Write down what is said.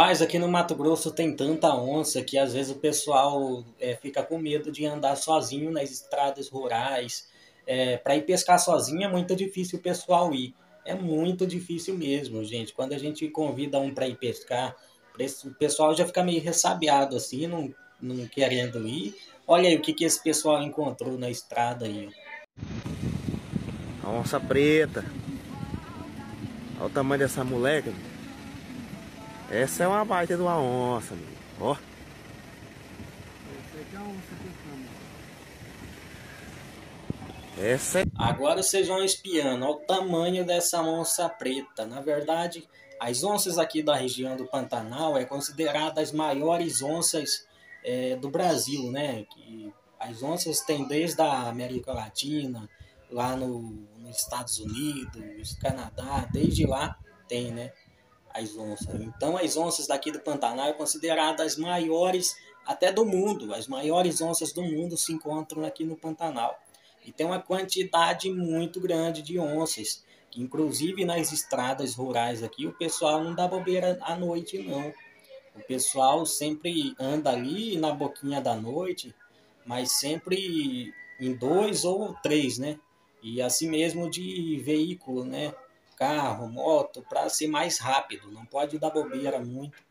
Rapaz, aqui no Mato Grosso tem tanta onça que às vezes o pessoal é, fica com medo de andar sozinho nas estradas rurais. É, para ir pescar sozinho é muito difícil o pessoal ir. É muito difícil mesmo, gente. Quando a gente convida um para ir pescar, o pessoal já fica meio ressabiado assim, não, não querendo ir. Olha aí o que, que esse pessoal encontrou na estrada aí. A onça preta. Olha o tamanho dessa moleca. Essa é uma baita de uma onça, amigo. Ó. Essa é... Agora vocês vão espiando. Olha o tamanho dessa onça preta. Na verdade, as onças aqui da região do Pantanal é considerada as maiores onças é, do Brasil, né? Que as onças têm desde a América Latina, lá no, nos Estados Unidos, Canadá, desde lá tem, né? As onças. Então, as onças daqui do Pantanal é consideradas as maiores até do mundo. As maiores onças do mundo se encontram aqui no Pantanal. E tem uma quantidade muito grande de onças. Que, inclusive nas estradas rurais aqui, o pessoal não dá bobeira à noite, não. O pessoal sempre anda ali na boquinha da noite, mas sempre em dois ou três, né? E assim mesmo de veículo, né? Carro, moto, para ser mais rápido. Não pode dar bobeira muito